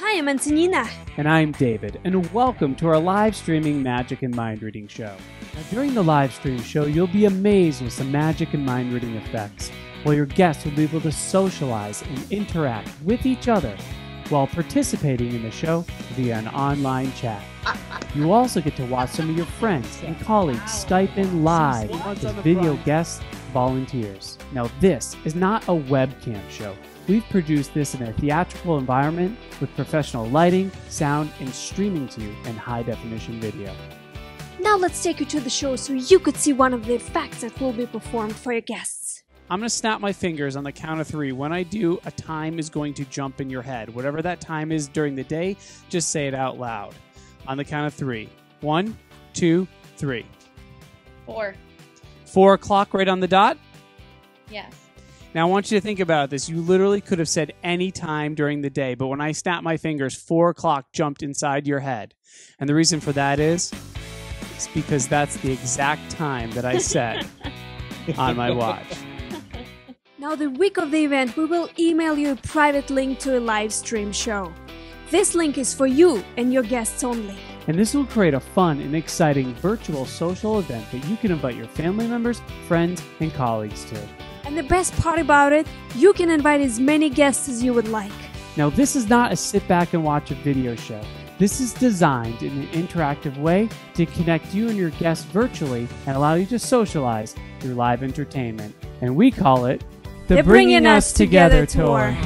Hi, I'm Antonina. And I'm David, and welcome to our live streaming magic and mind reading show. Now, during the live stream show, you'll be amazed with some magic and mind reading effects, while your guests will be able to socialize and interact with each other while participating in the show via an online chat. You also get to watch some of your friends and colleagues Skype in live as video guests, volunteers. Now, this is not a webcam show. We've produced this in a theatrical environment with professional lighting, sound, and streaming to you in high definition video. Now let's take you to the show so you could see one of the effects that will be performed for your guests. I'm going to snap my fingers on the count of three. When I do, a time is going to jump in your head. Whatever that time is during the day, just say it out loud. On the count of three. One, two, three. Four. Four o'clock right on the dot. Yes. Now, I want you to think about this. You literally could have said any time during the day, but when I snapped my fingers, four o'clock jumped inside your head. And the reason for that is, it's because that's the exact time that I set on my watch. Now, the week of the event, we will email you a private link to a live stream show. This link is for you and your guests only. And this will create a fun and exciting virtual social event that you can invite your family members, friends, and colleagues to. And the best part about it, you can invite as many guests as you would like. Now, this is not a sit back and watch a video show. This is designed in an interactive way to connect you and your guests virtually and allow you to socialize through live entertainment. And we call it the They're bringing us together tour.